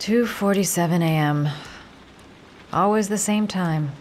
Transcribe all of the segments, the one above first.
2:47 a.m. Always the same time.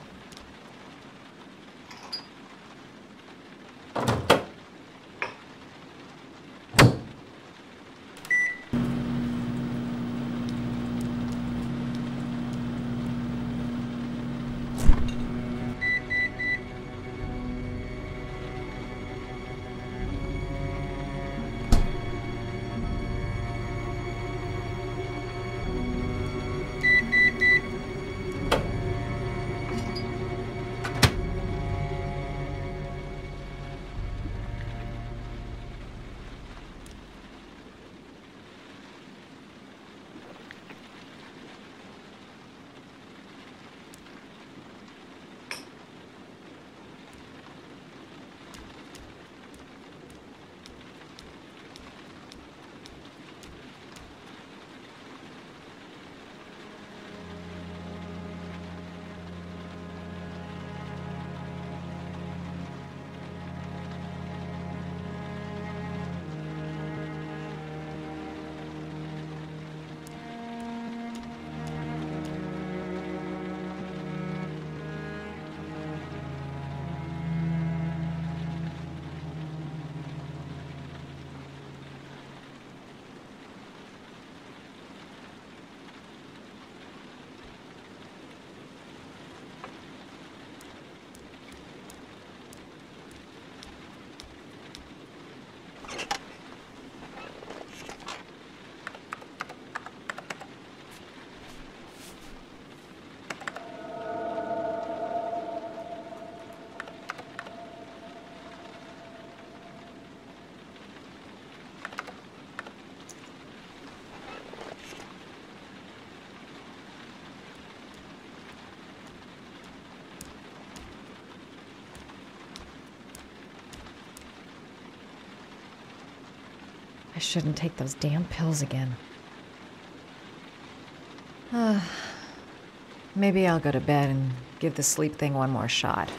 I shouldn't take those damn pills again. Maybe I'll go to bed and give the sleep thing one more shot.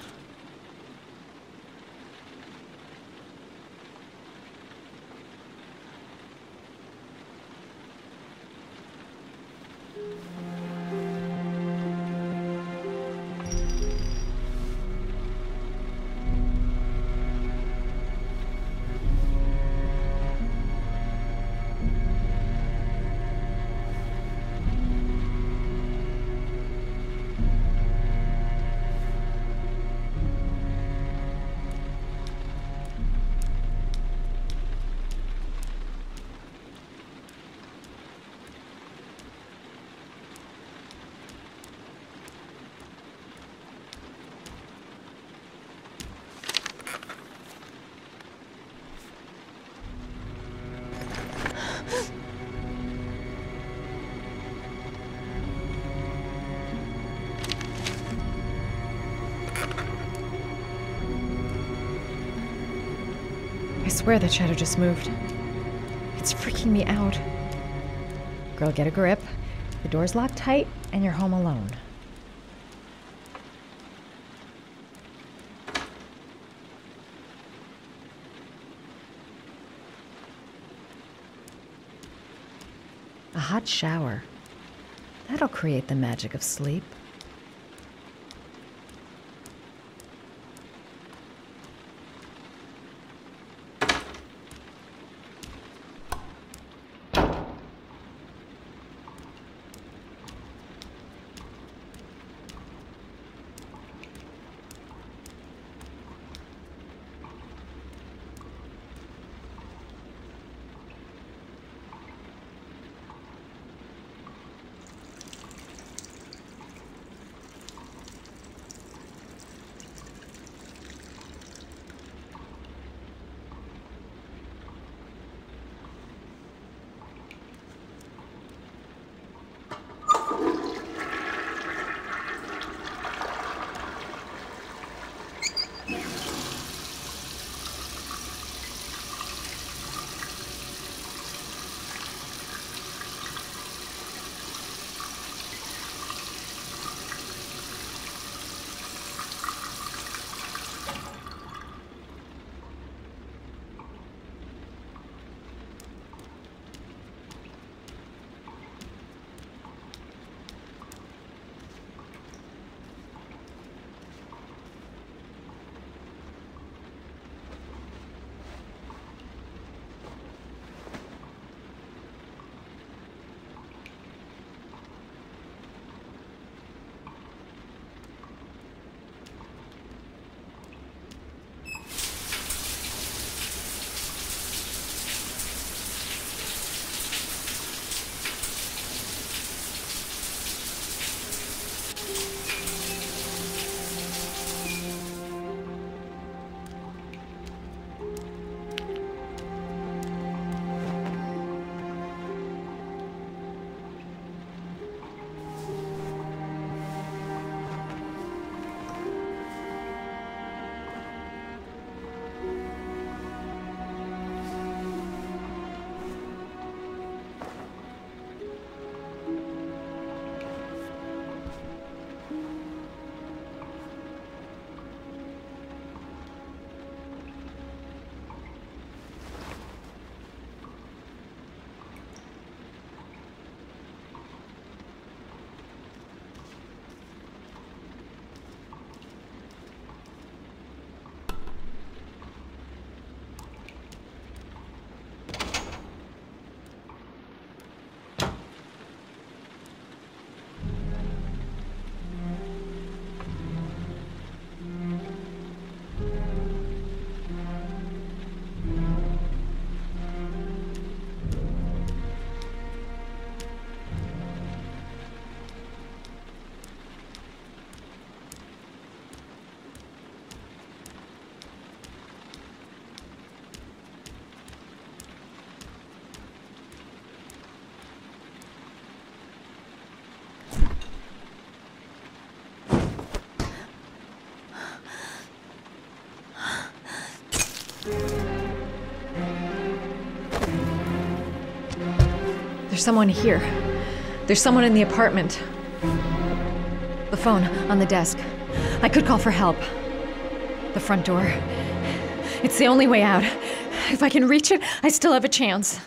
Swear that shadow just moved. It's freaking me out. Girl, get a grip. The door's locked tight, and you're home alone. A hot shower. That'll create the magic of sleep. There's someone here. There's someone in the apartment. The phone on the desk. I could call for help. The front door. It's the only way out. If I can reach it, I still have a chance.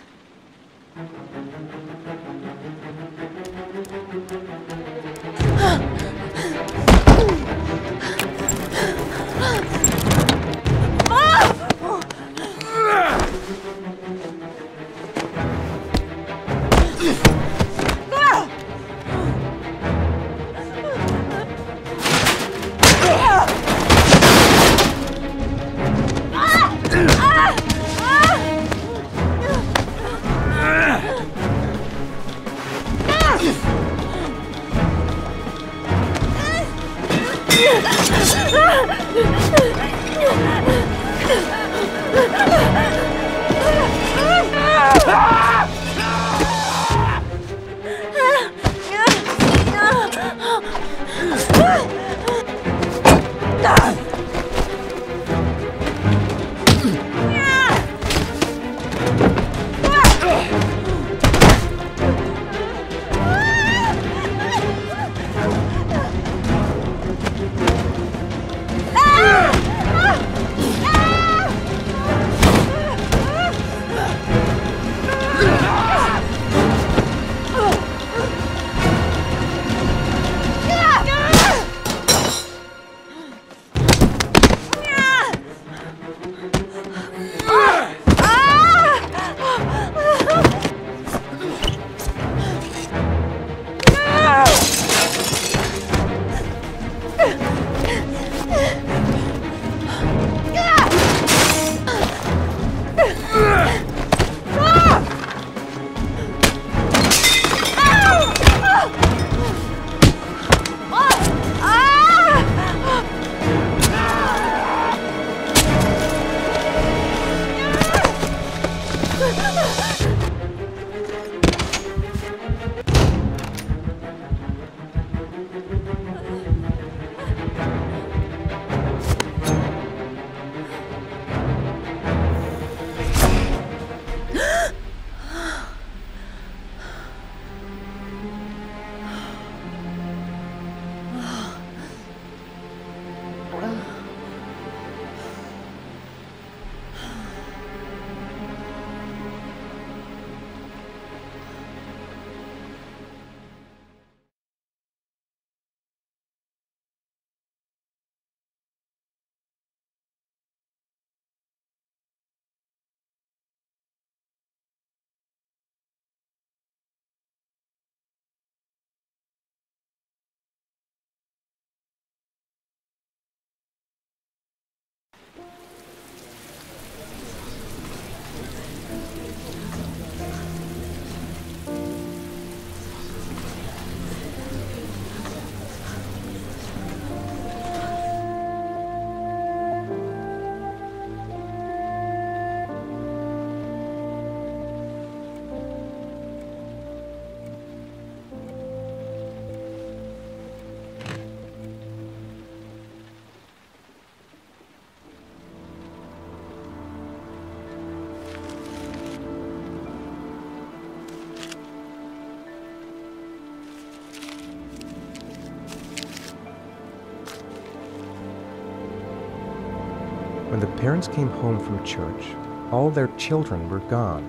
Parents came home from church, all their children were gone.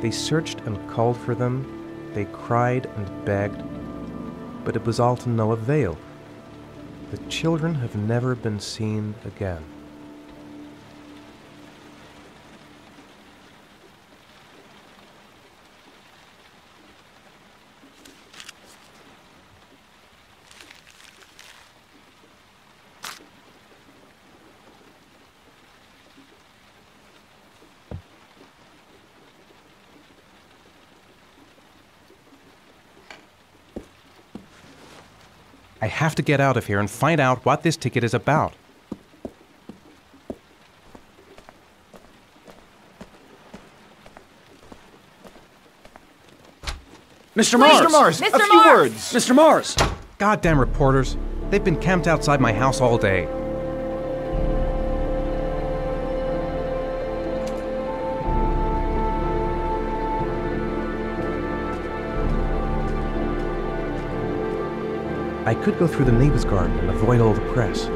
They searched and called for them, they cried and begged, but it was all to no avail. The children have never been seen again. I have to get out of here and find out what this ticket is about. Mr. Mars! Mr. Mars, A Mr. few Mars! words! Mr. Mars! Goddamn reporters. They've been camped outside my house all day. I could go through the neighbor's garden and avoid all the press.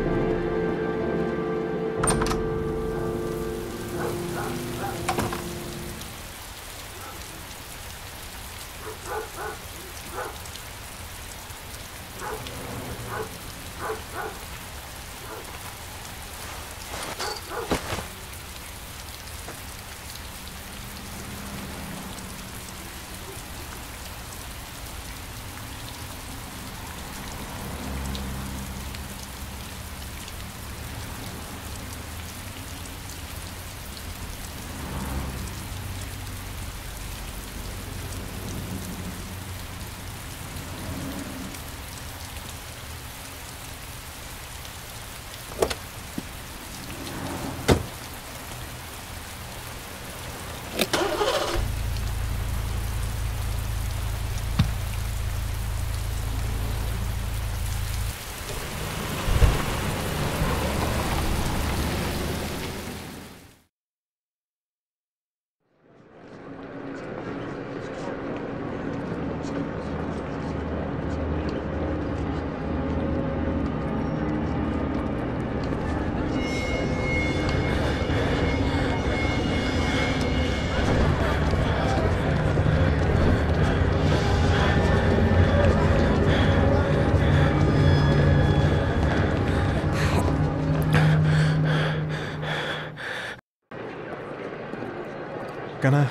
Gonna,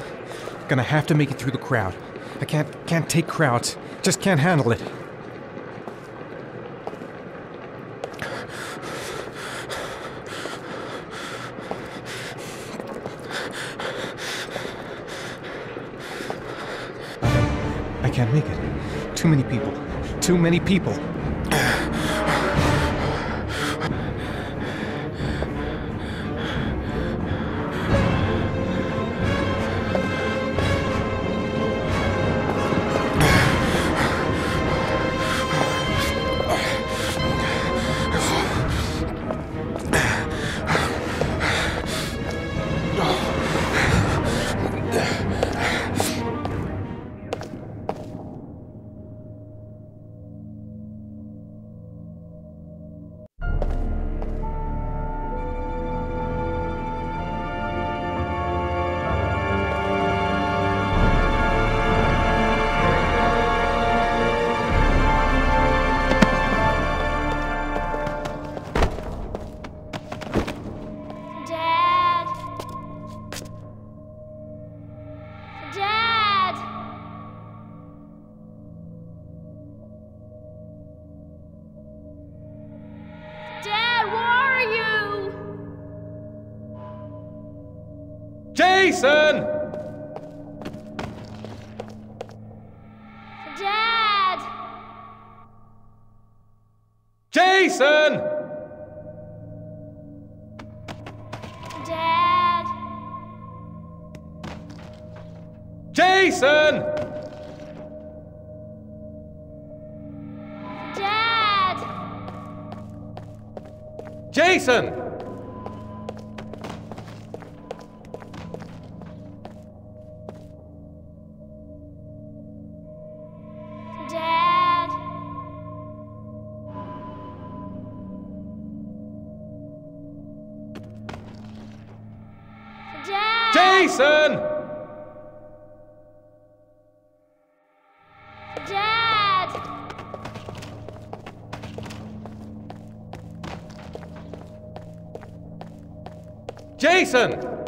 gonna have to make it through the crowd. I can't, can't take crowds. Just can't handle it. I can't make it. Too many people. Too many people. Jason! Dad! Jason!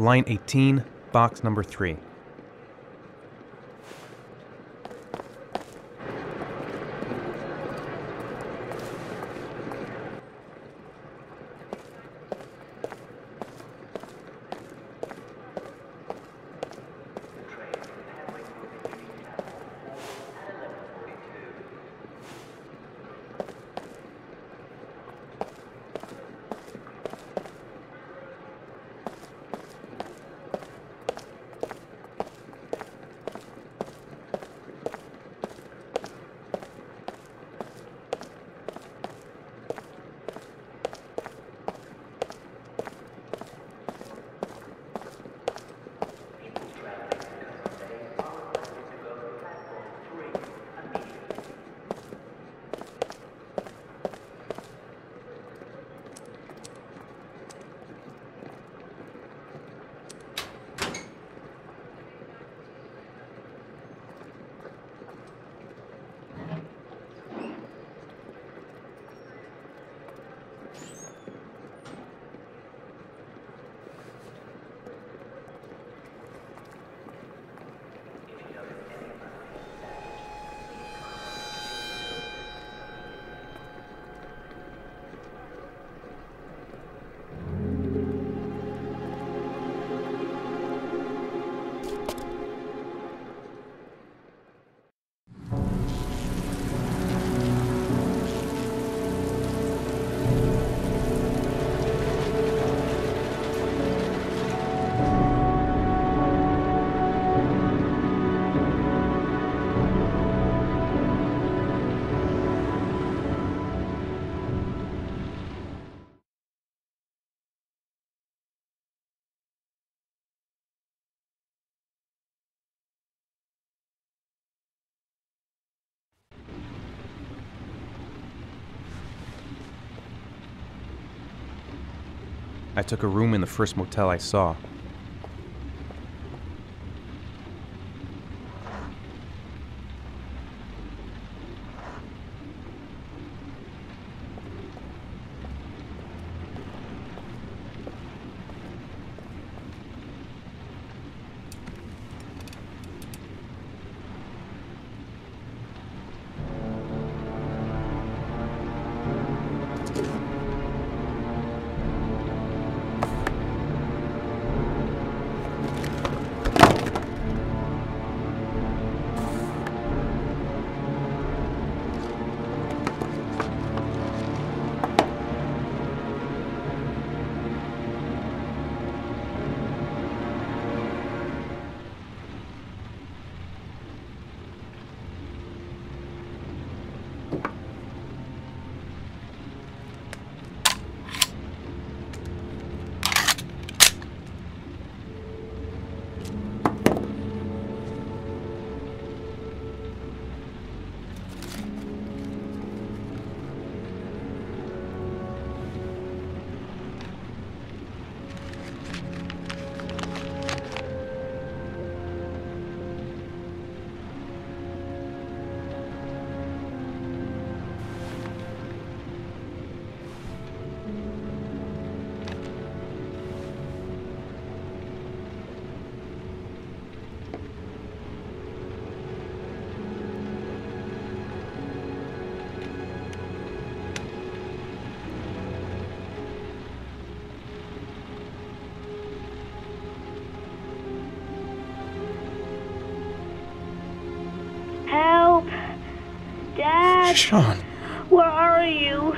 Line 18, box number 3. I took a room in the first motel I saw. Shaun, where are you?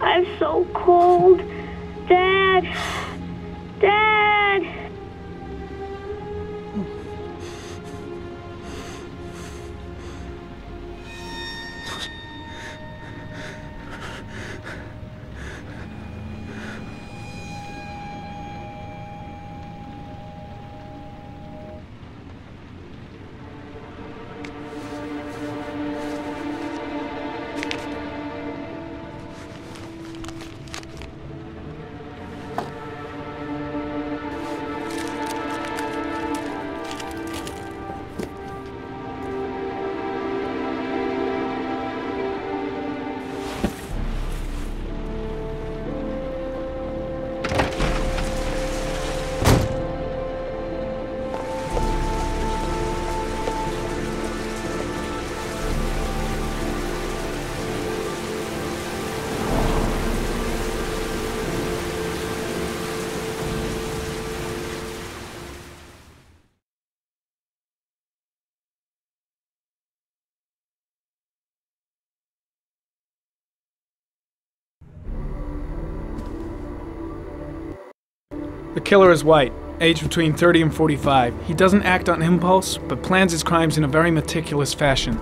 I'm so cold. Killer is white, aged between 30 and 45. He doesn't act on impulse, but plans his crimes in a very meticulous fashion.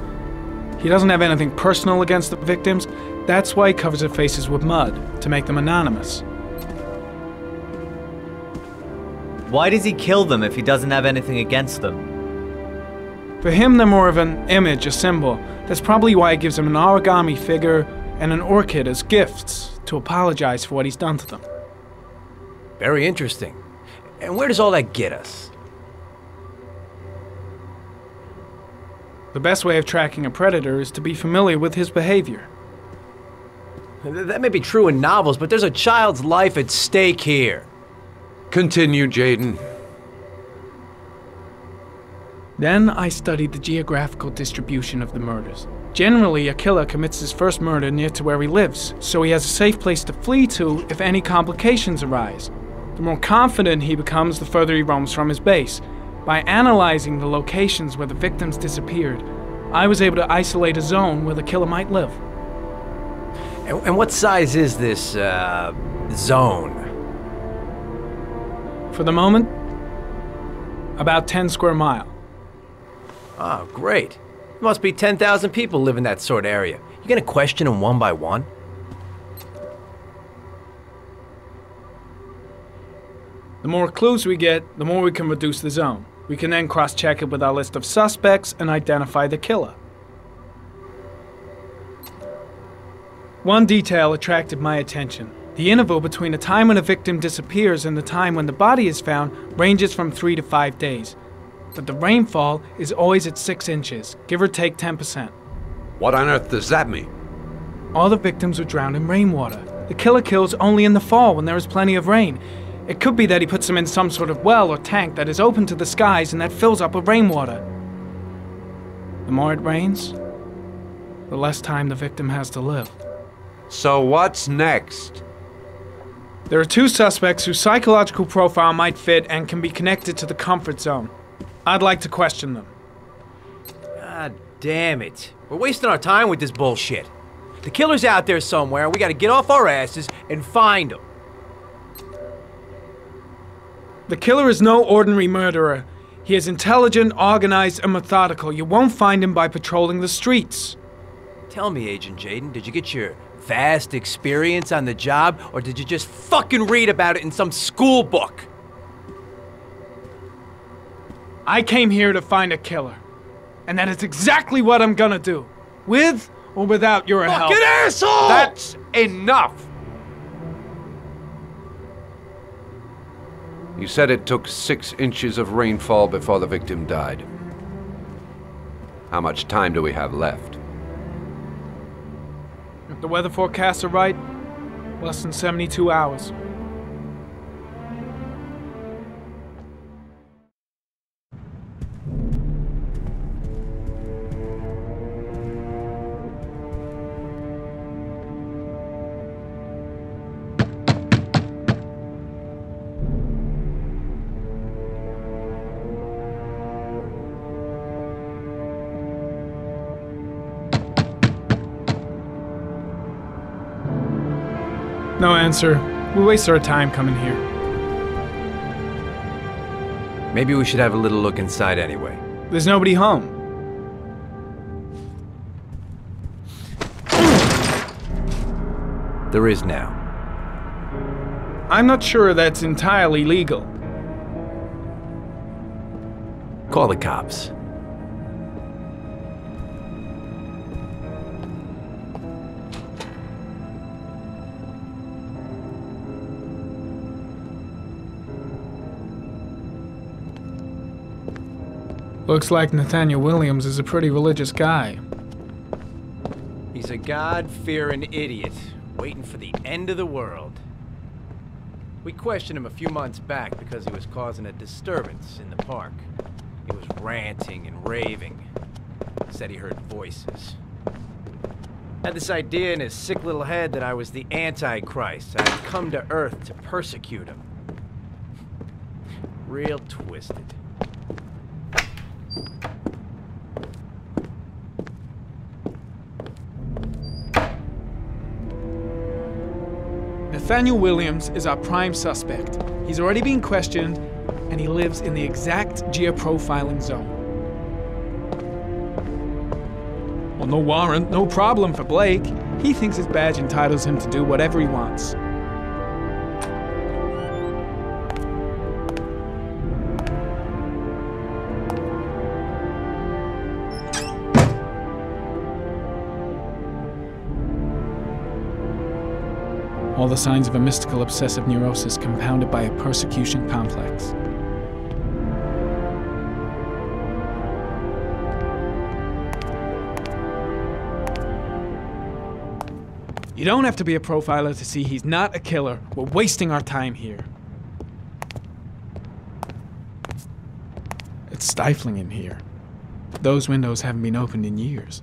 He doesn't have anything personal against the victims, that's why he covers their faces with mud, to make them anonymous. Why does he kill them if he doesn't have anything against them? For him, they're more of an image, a symbol. That's probably why he gives them an origami figure and an orchid as gifts to apologize for what he's done to them. Very interesting. And where does all that get us? The best way of tracking a predator is to be familiar with his behavior. That may be true in novels, but there's a child's life at stake here. Continue, Jayden. Then I studied the geographical distribution of the murders. Generally, a killer commits his first murder near to where he lives, so he has a safe place to flee to if any complications arise. The more confident he becomes, the further he roams from his base. By analyzing the locations where the victims disappeared, I was able to isolate a zone where the killer might live. And, and what size is this, uh, zone? For the moment, about 10 square mile. Oh, great. Must be 10,000 people live in that sort of area. You gonna question them one by one? The more clues we get, the more we can reduce the zone. We can then cross check it with our list of suspects and identify the killer. One detail attracted my attention. The interval between the time when a victim disappears and the time when the body is found ranges from three to five days. But the rainfall is always at six inches, give or take 10%. What on earth does that mean? All the victims were drowned in rainwater. The killer kills only in the fall when there is plenty of rain. It could be that he puts them in some sort of well or tank that is open to the skies and that fills up with rainwater. The more it rains, the less time the victim has to live. So what's next? There are two suspects whose psychological profile might fit and can be connected to the comfort zone. I'd like to question them. God damn it. We're wasting our time with this bullshit. The killer's out there somewhere, we gotta get off our asses and find him. The killer is no ordinary murderer. He is intelligent, organized, and methodical. You won't find him by patrolling the streets. Tell me, Agent Jayden, did you get your vast experience on the job, or did you just fucking read about it in some school book? I came here to find a killer. And that is exactly what I'm gonna do. With or without your help. Fucking asshole! That's enough! You said it took six inches of rainfall before the victim died. How much time do we have left? If the weather forecasts are right, less than 72 hours. Answer. We waste our time coming here. Maybe we should have a little look inside anyway. There's nobody home. There is now. I'm not sure that's entirely legal. Call the cops. Looks like Nathaniel Williams is a pretty religious guy. He's a God-fearing idiot, waiting for the end of the world. We questioned him a few months back because he was causing a disturbance in the park. He was ranting and raving. Said he heard voices. Had this idea in his sick little head that I was the Antichrist. I'd come to Earth to persecute him. Real twisted. Nathaniel Williams is our prime suspect. He's already been questioned, and he lives in the exact geoprofiling zone. Well, no warrant, no problem for Blake. He thinks his badge entitles him to do whatever he wants. All the signs of a mystical obsessive neurosis compounded by a persecution complex. You don't have to be a profiler to see he's not a killer. We're wasting our time here. It's stifling in here. Those windows haven't been opened in years.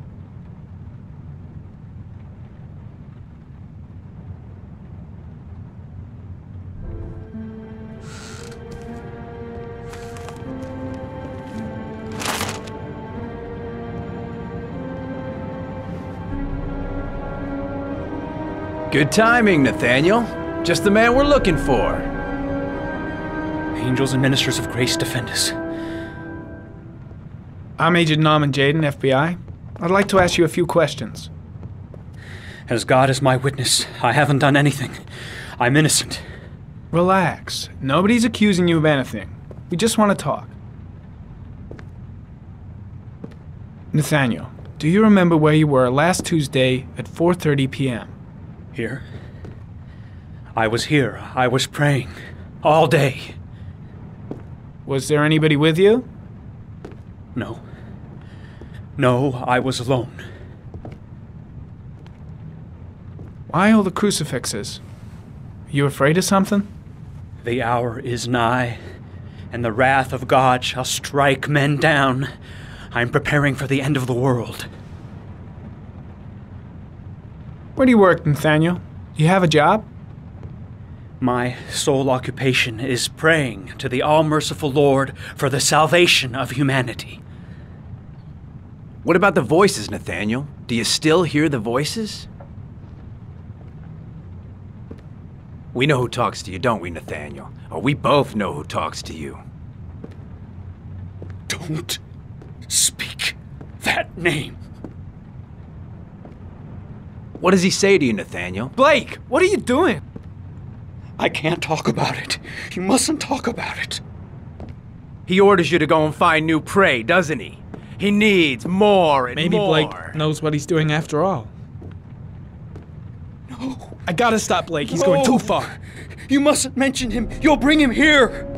Good timing, Nathaniel. Just the man we're looking for. Angels and ministers of grace defend us. I'm Agent Norman Jayden, FBI. I'd like to ask you a few questions. As God is my witness, I haven't done anything. I'm innocent. Relax. Nobody's accusing you of anything. We just want to talk. Nathaniel, do you remember where you were last Tuesday at 4:30 p.m.? Here? I was here. I was praying. All day. Was there anybody with you? No. No, I was alone. Why all the crucifixes? You afraid of something? The hour is nigh, and the wrath of God shall strike men down. I'm preparing for the end of the world. Where do you work, Nathaniel? Do you have a job? My sole occupation is praying to the all merciful Lord for the salvation of humanity. What about the voices, Nathaniel? Do you still hear the voices? We know who talks to you, don't we, Nathaniel? Or we both know who talks to you. Don't speak that name. What does he say to you, Nathaniel? Blake, what are you doing? I can't talk about it. You mustn't talk about it. He orders you to go and find new prey, doesn't he? He needs more and Maybe more. Blake knows what he's doing after all. No. I gotta stop Blake. He's going too far. You mustn't mention him. You'll bring him here.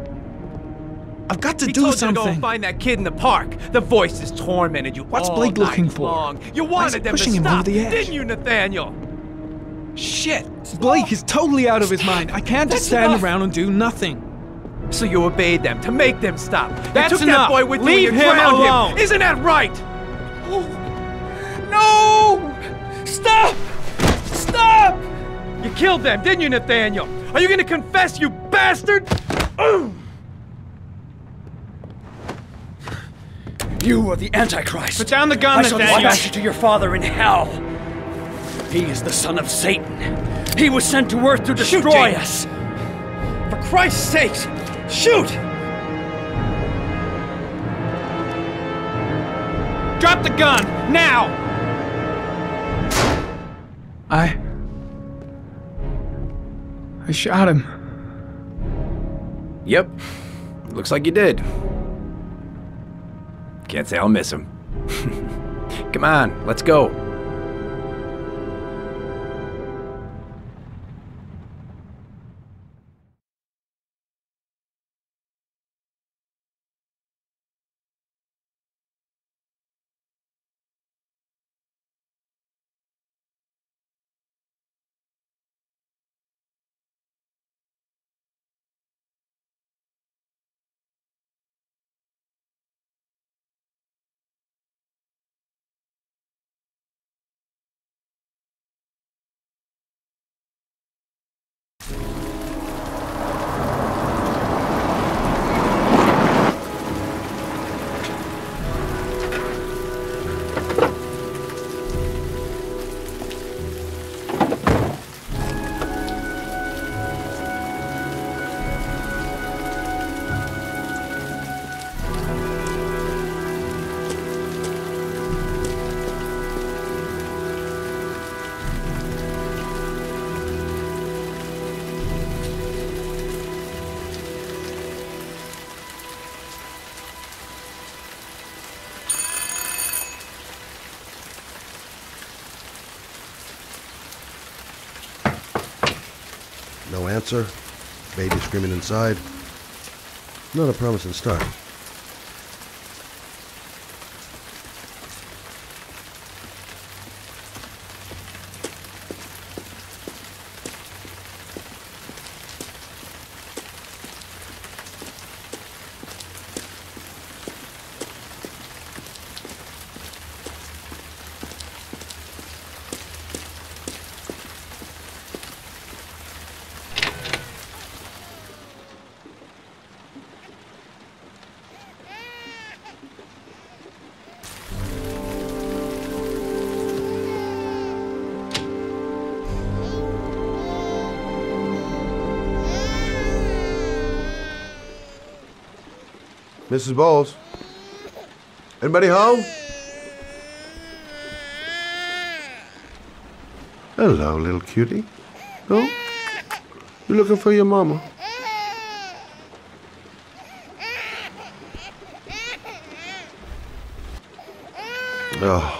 I've got to He do told you to go find that kid in the park. The voices tormented you What's all Blake night looking for? long. You Why is wanted it them pushing to him stop, over the edge? didn't you, Nathaniel? Shit! Blake is totally out of his mind. I can't just stand enough. around and do nothing. So you obeyed them to make them stop. That's you took enough. that boy with Leave you and you him alone. him. Isn't that right? Oh. No! Stop! Stop! You killed them, didn't you, Nathaniel? Are you gonna confess, you bastard? Ugh. You are the Antichrist. Put down the gun, I shall Nathaniel. dispatch you to your father in hell. He is the son of Satan. He was sent to earth to destroy James. us. For Christ's sakes, shoot! Drop the gun now. I. I shot him. Yep. Looks like you did. Can't say I'll miss him. Come on, let's go. Answer. Baby screaming inside. Not a promising start. Mrs. Bowles? Anybody home? Hello, little cutie. No? You looking for your mama? Oh,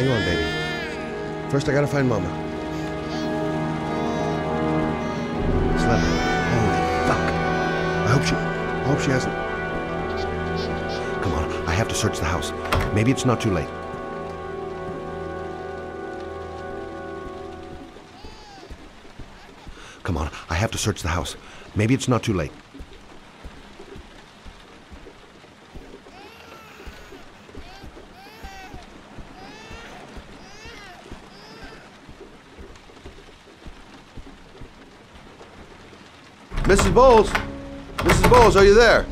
Hang on, baby. First, I gotta find Mama. Slap. Holy fuck. I hope she. I hope she hasn't. Come on, I have to search the house. Maybe it's not too late. Come on, I have to search the house. Maybe it's not too late. Mrs. Bowles? Mrs. Bowles, are you there?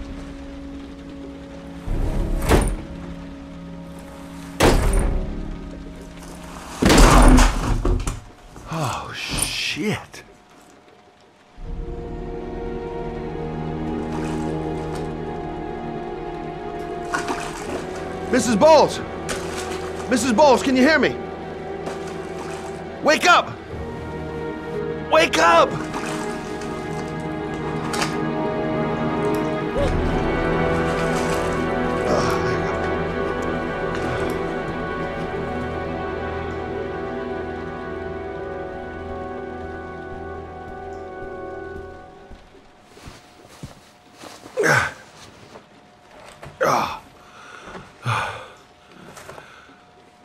Oh, shit. Mrs. Bowles! Mrs. Bowles, can you hear me? Wake up! Wake up!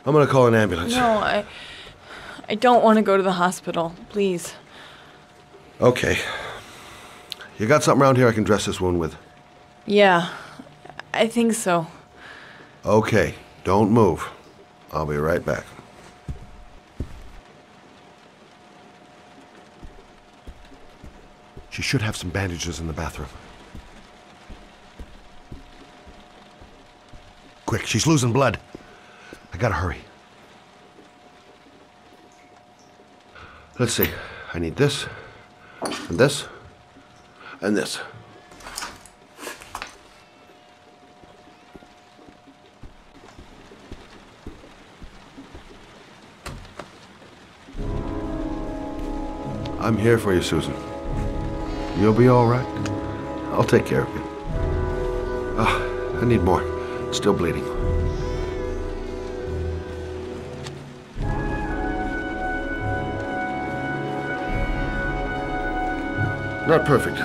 I'm gonna call an ambulance. No, I. I don't want to go to the hospital. Please. Okay. You got something around here I can dress this wound with? Yeah, I think so. Okay, don't move. I'll be right back. She should have some bandages in the bathroom. Quick, she's losing blood. I gotta hurry. Let's see. I need this, and this, and this. I'm here for you, Susan. You'll be all right. I'll take care of you. Ah, I need more. Still bleeding. Not perfect,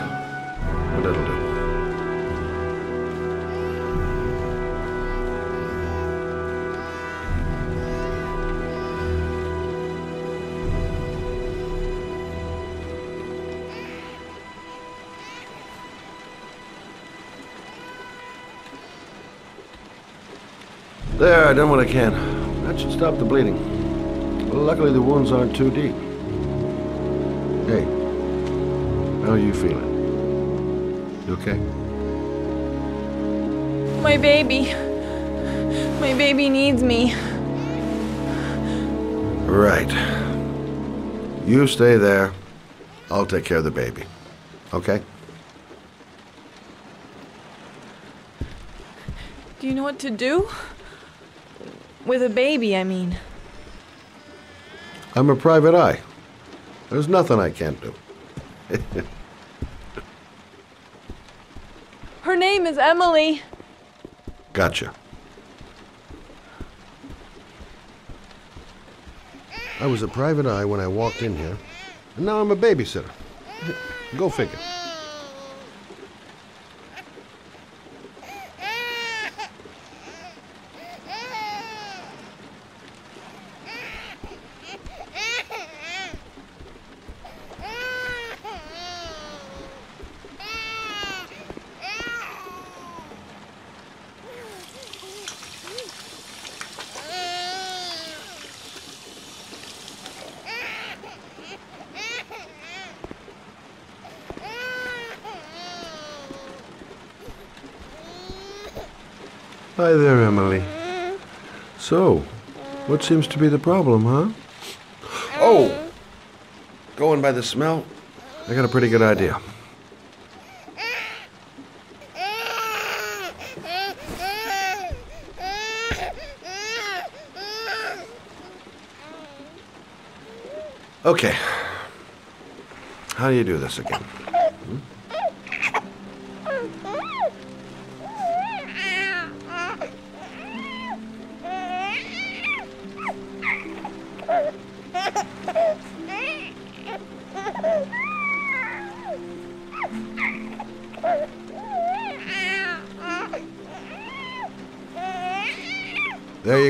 I done what I can. That should stop the bleeding. Well, luckily the wounds aren't too deep. Hey, how are you feeling? You okay? My baby. My baby needs me. Right. You stay there. I'll take care of the baby. Okay? Do you know what to do? With a baby, I mean. I'm a private eye. There's nothing I can't do. Her name is Emily. Gotcha. I was a private eye when I walked in here, and now I'm a babysitter. Go figure. Hi there, Emily. So, what seems to be the problem, huh? Oh! Going by the smell, I got a pretty good idea. Okay. How do you do this again?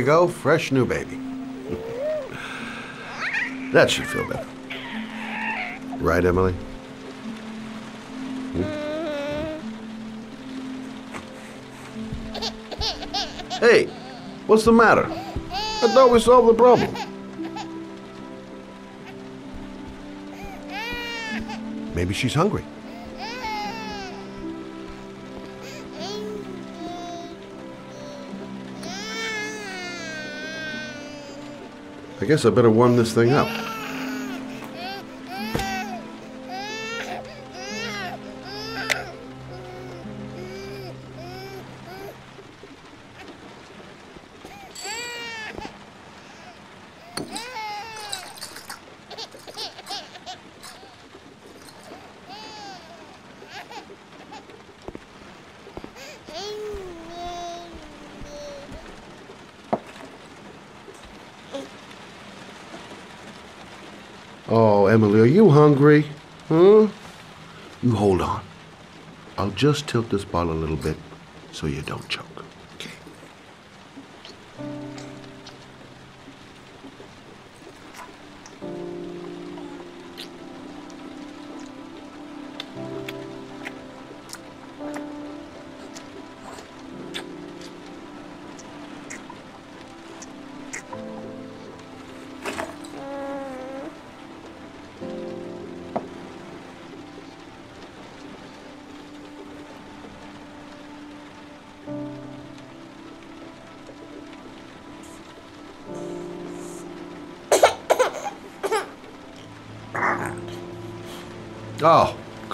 Go, fresh new baby. that should feel better. Right, Emily? Hmm? Hey, what's the matter? I thought we solved the problem. Maybe she's hungry. Guess I better warm this thing up. Emily, are you hungry? Huh? You hold on. I'll just tilt this bottle a little bit so you don't choke.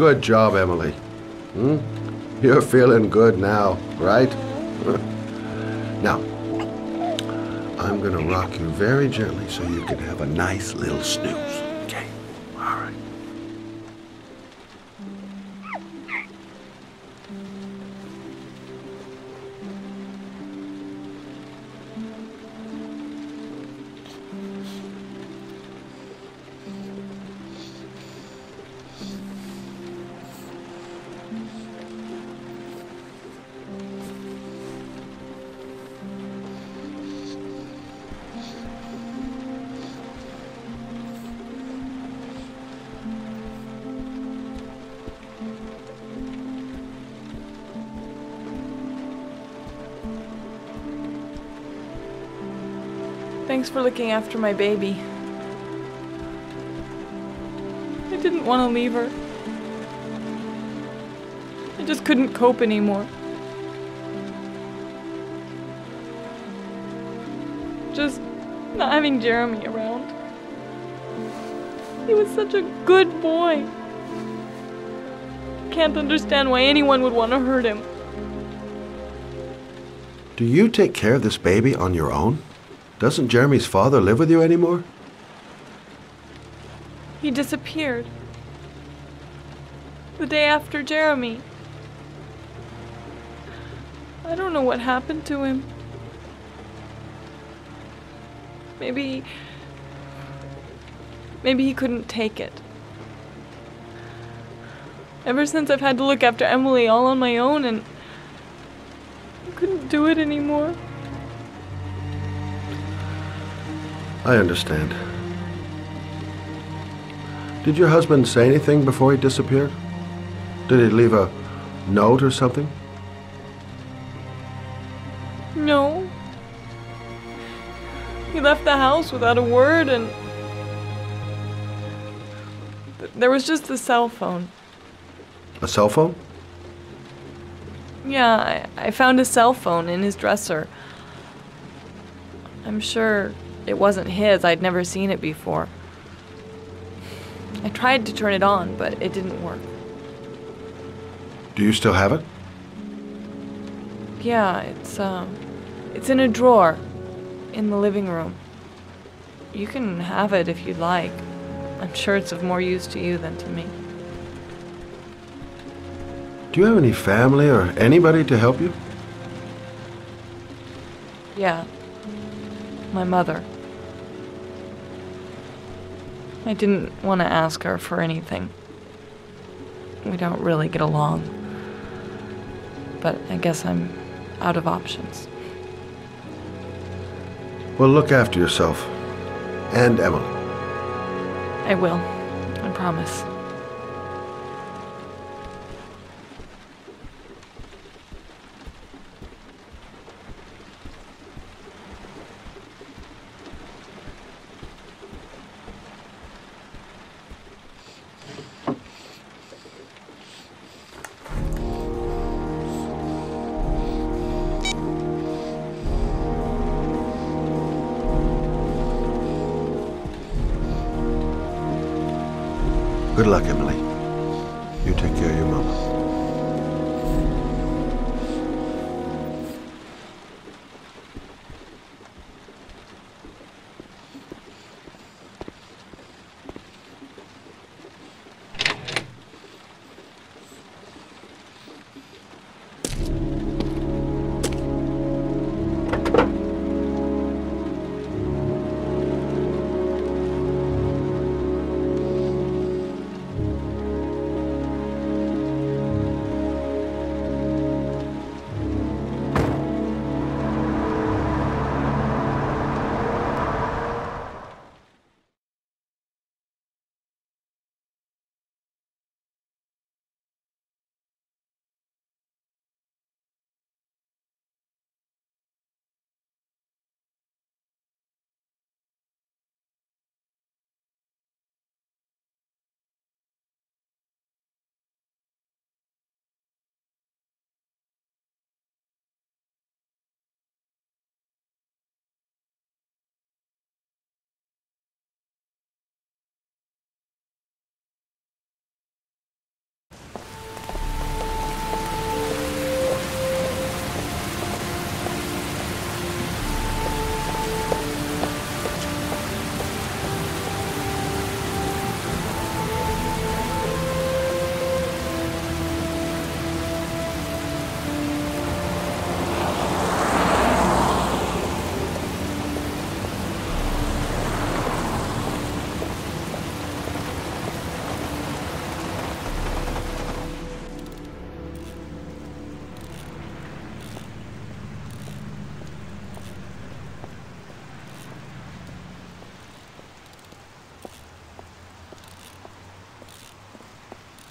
Good job, Emily. Hmm? You're feeling good now, right? now, I'm gonna rock you very gently so you can have a nice little snooze. Looking after my baby. I didn't want to leave her. I just couldn't cope anymore. Just not having Jeremy around. He was such a good boy. Can't understand why anyone would want to hurt him. Do you take care of this baby on your own? Doesn't Jeremy's father live with you anymore? He disappeared. The day after Jeremy. I don't know what happened to him. Maybe. Maybe he couldn't take it. Ever since I've had to look after Emily all on my own and. I couldn't do it anymore. I understand. Did your husband say anything before he disappeared? Did he leave a note or something? No. He left the house without a word and. There was just the cell phone. A cell phone? Yeah, I, I found a cell phone in his dresser. I'm sure it wasn't his. I'd never seen it before. I tried to turn it on, but it didn't work. Do you still have it? Yeah, it's um it's in a drawer in the living room. You can have it if you'd like. I'm sure it's of more use to you than to me. Do you have any family or anybody to help you? Yeah. My mother. I didn't want to ask her for anything. We don't really get along. But I guess I'm out of options. Well, look after yourself. And Emily. I will. I promise.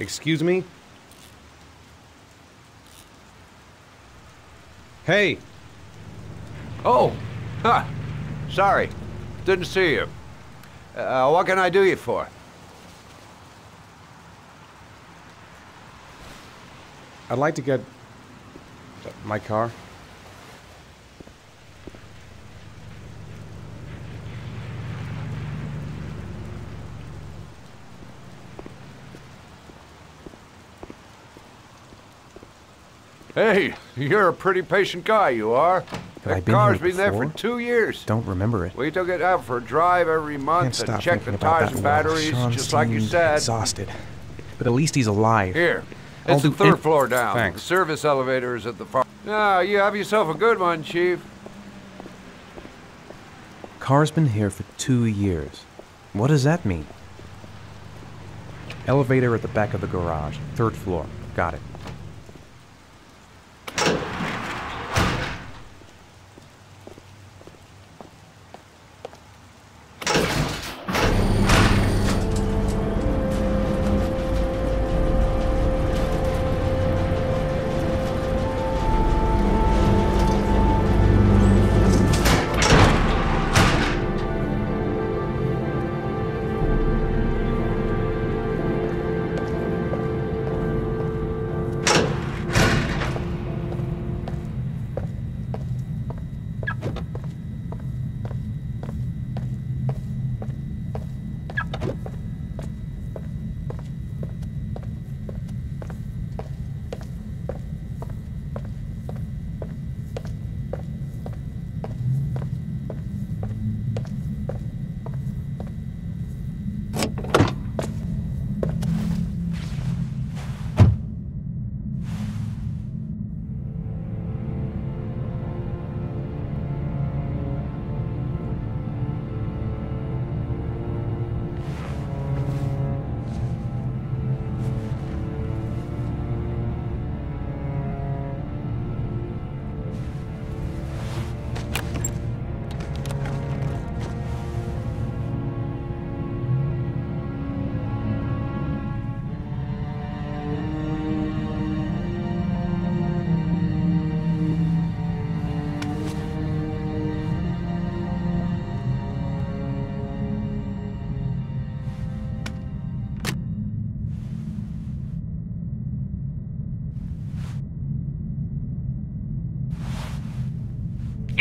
Excuse me? Hey! Oh, huh. Sorry. Didn't see you. Uh, what can I do you for? I'd like to get my car. Hey, you're a pretty patient guy, you are. Have I that been car's here been there for two years. Don't remember it. We took it out for a drive every Can't month and checked the thinking tires and well. batteries, Shaun just like you seemed said. Exhausted, but at least he's alive. Here, I'll It's the do third floor down. Thanks. The service elevator is at the far. Ah, you have yourself a good one, Chief. Car's been here for two years. What does that mean? Elevator at the back of the garage, third floor. Got it.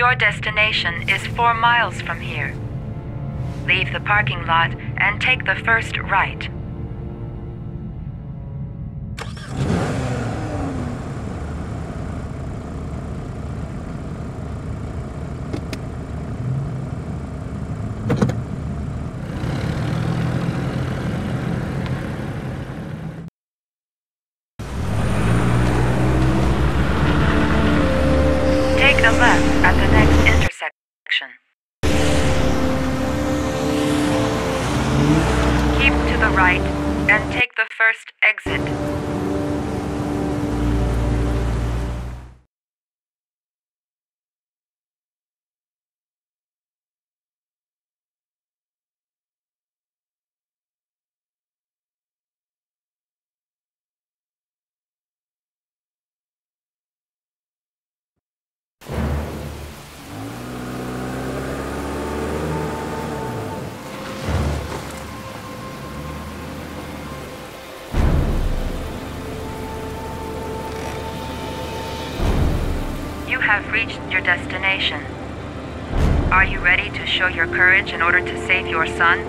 Your destination is four miles from here. Leave the parking lot and take the first right. Have reached your destination. Are you ready to show your courage in order to save your son?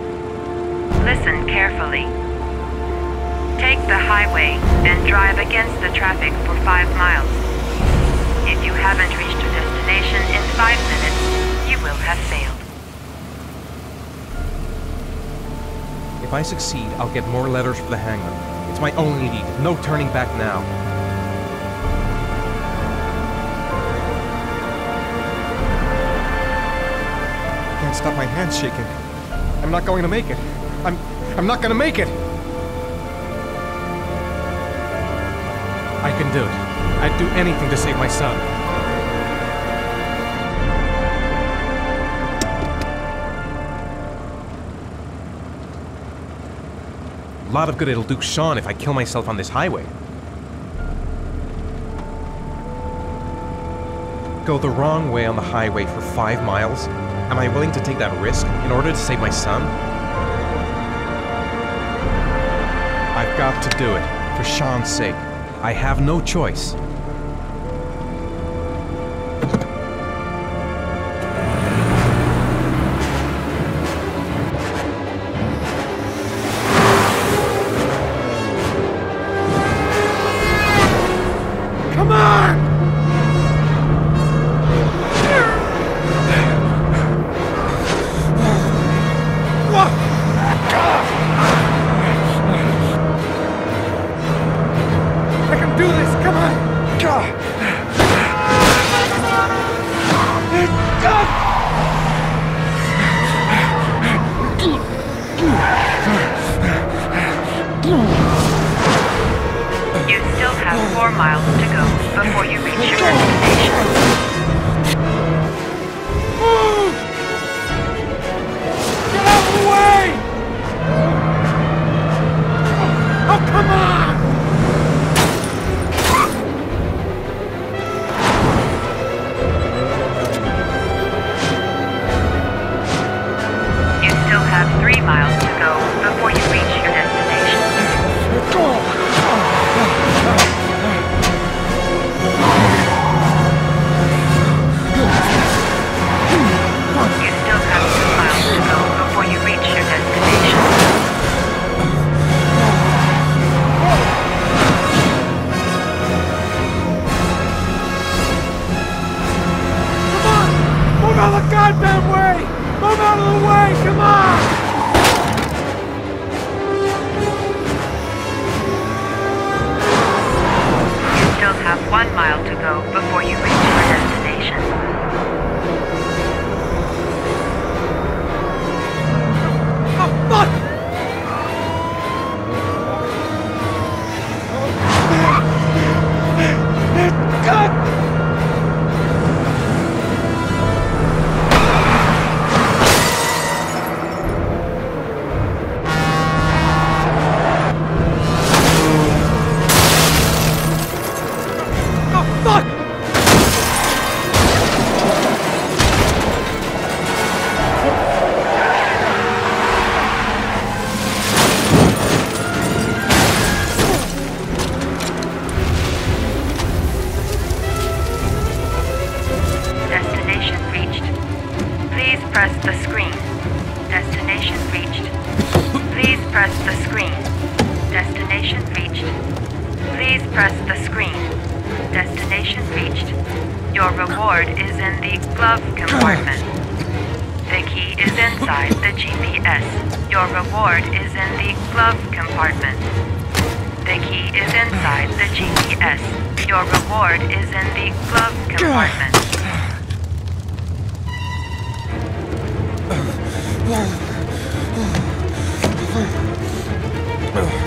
Listen carefully. Take the highway and drive against the traffic for five miles. If you haven't reached your destination in five minutes, you will have failed. If I succeed, I'll get more letters for the hangman. It's my only lead. No turning back now. Stop my hands shaking. I'm not going to make it. I'm I'm not going to make it. I can do it. I'd do anything to save my son. A lot of good it'll do Shaun if I kill myself on this highway. Go the wrong way on the highway for five miles? Am I willing to take that risk in order to save my son? I've got to do it, for Shaun's sake. I have no choice. 嗯嗯。嗯。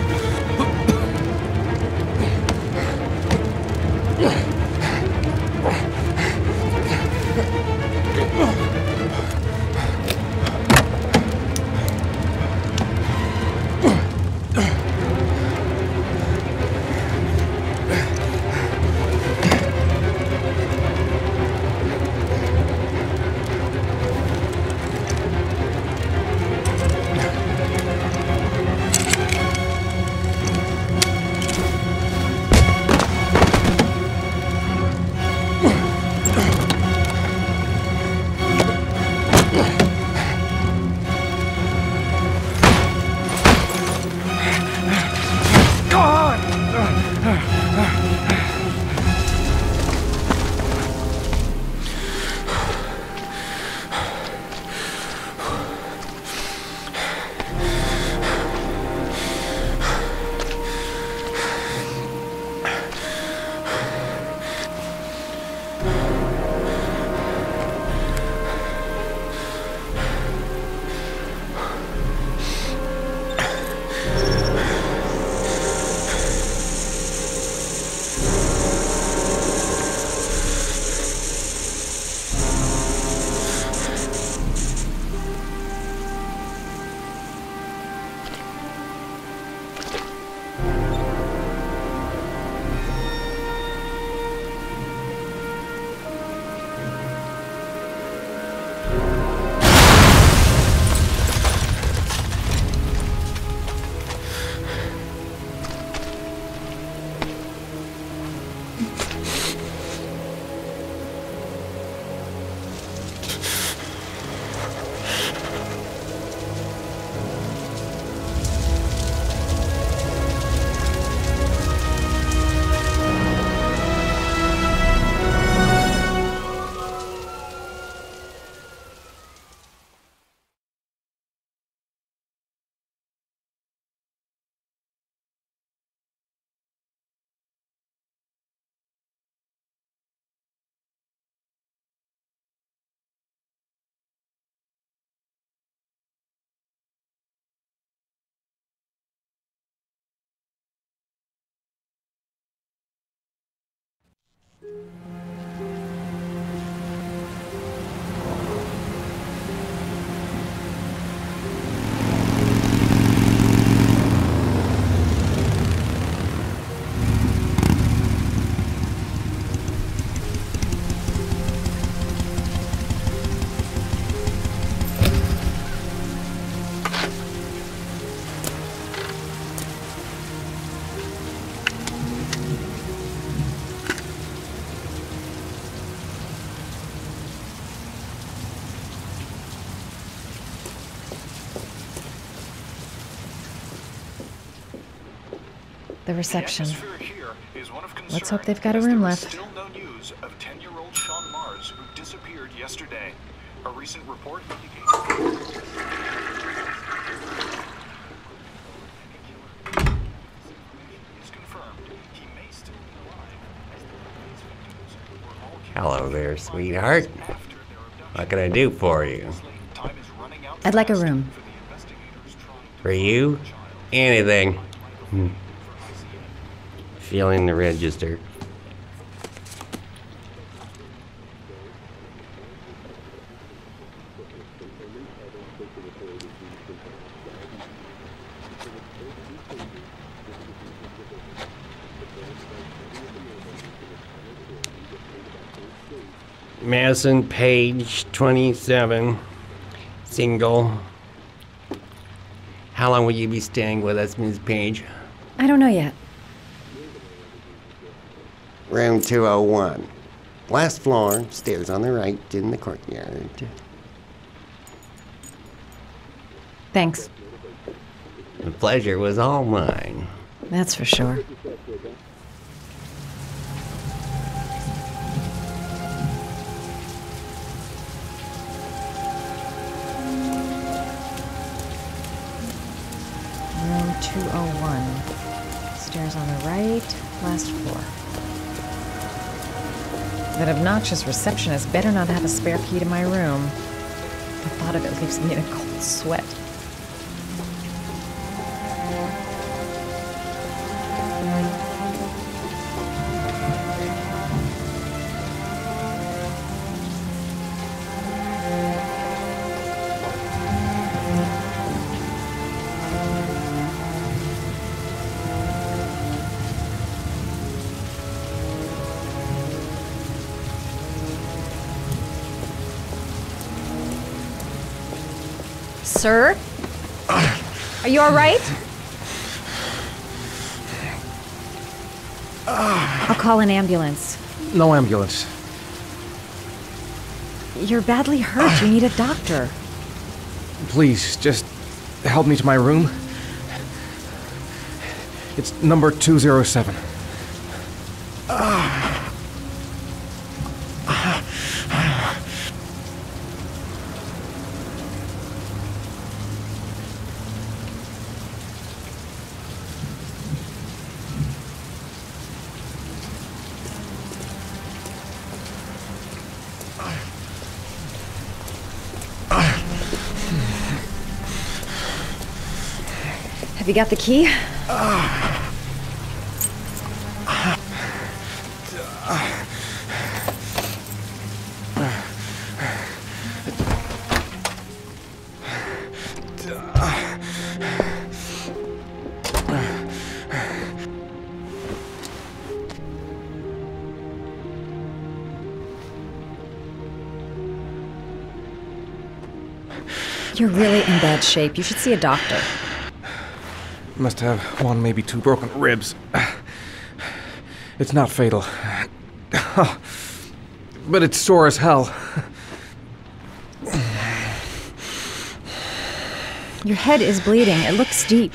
The reception. Let's hope they've got a room left. Still no news of 10-year-old Shaun Mars, who disappeared yesterday. A recent report indicates... Hello there, sweetheart. What can I do for you? I'd like a room. For you? Anything. Feeling the register. Madison Paige, 27, single. How long will you be staying with us, Ms. Paige? I don't know yet. Room 201. Last floor, stairs on the right, in the courtyard. Thanks. The pleasure was all mine. That's for sure. Room 201. Stairs on the right, last floor. That obnoxious receptionist better not have a spare key to my room. The thought of it leaves me in a cold sweat. Sir? Are you alright? I'll call an ambulance. No ambulance. You're badly hurt. You need a doctor. Please, just help me to my room. It's number 207. Have you got the key? You're really in bad shape. You should see a doctor. Must have one, maybe two broken ribs. It's not fatal. But it's sore as hell. Your head is bleeding. It looks deep.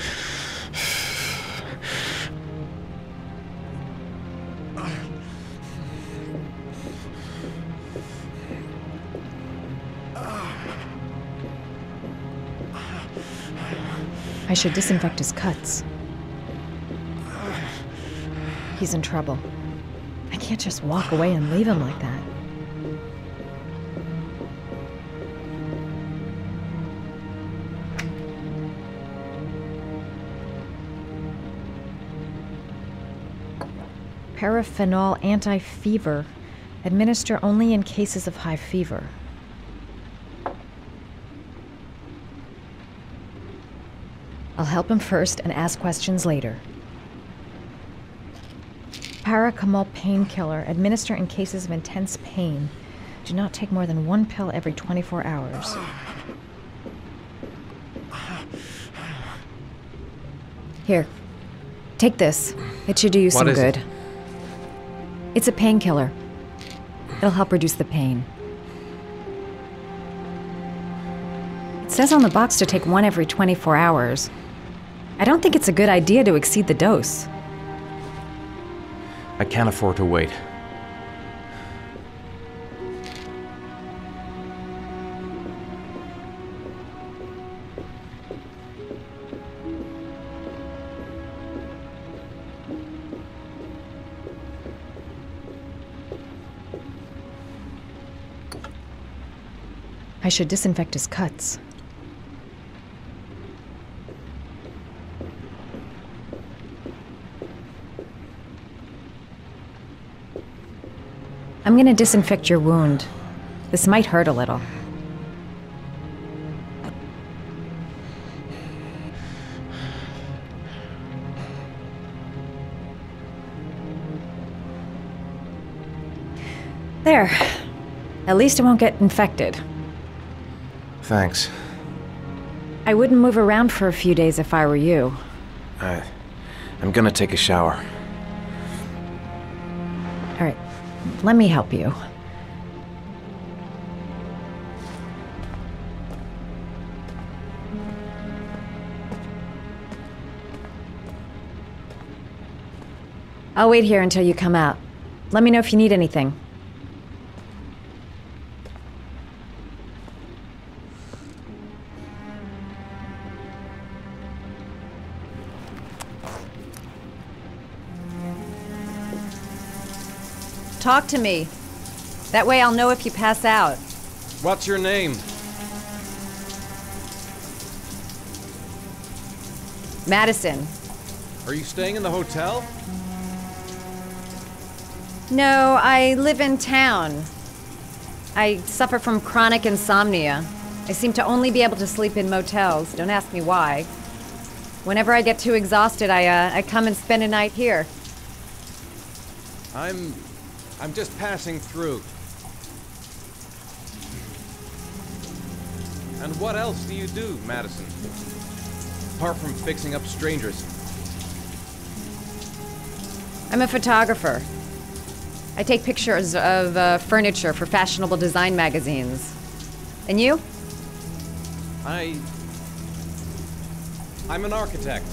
Should disinfect his cuts. He's in trouble. I can't just walk away and leave him like that. Paraphenol anti-fever. Administer only in cases of high fever. I'll help him first and ask questions later. Paracetamol painkiller. Administer in cases of intense pain. Do not take more than one pill every 24 hours. Here. Take this. It should do you What some is it? good. It's a painkiller. It'll help reduce the pain. It says on the box to take one every 24 hours. I don't think it's a good idea to exceed the dose. I can't afford to wait. I should disinfect his cuts. I'm gonna disinfect your wound. This might hurt a little. There. At least it won't get infected. Thanks. I wouldn't move around for a few days if I were you. I, I'm gonna take a shower. Let me help you. I'll wait here until you come out. Let me know if you need anything. Talk to me. That way I'll know if you pass out. What's your name? Madison. Are you staying in the hotel? No, I live in town. I suffer from chronic insomnia. I seem to only be able to sleep in motels. Don't ask me why. Whenever I get too exhausted, I, uh, I come and spend a night here. I'm. I'm just passing through. And what else do you do, Madison? Apart from fixing up strangers. I'm a photographer. I take pictures of uh, furniture for fashionable design magazines. And you? I. I'm an architect.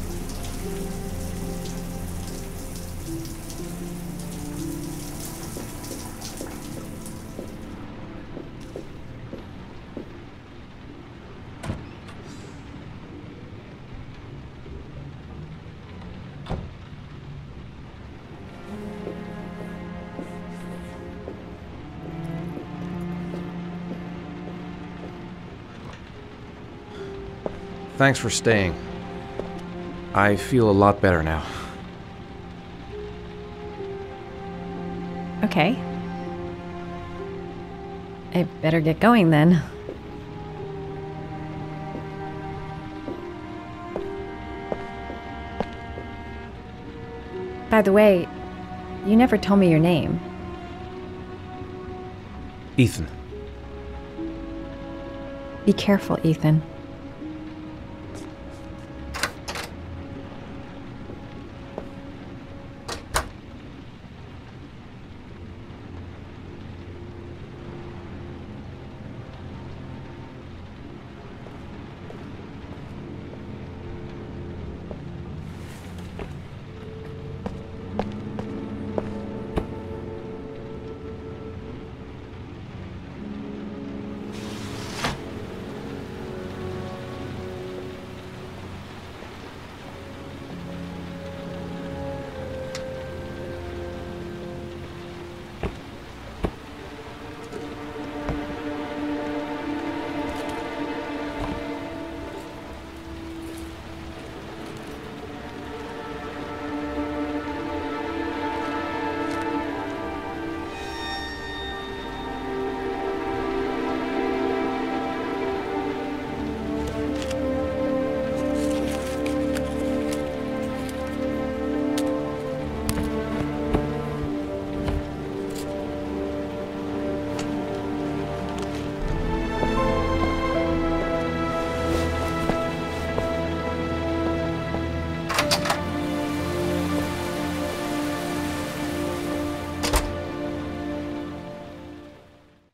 Thanks for staying. I feel a lot better now. Okay. I better get going then. By the way, you never told me your name. Ethan. Be careful, Ethan.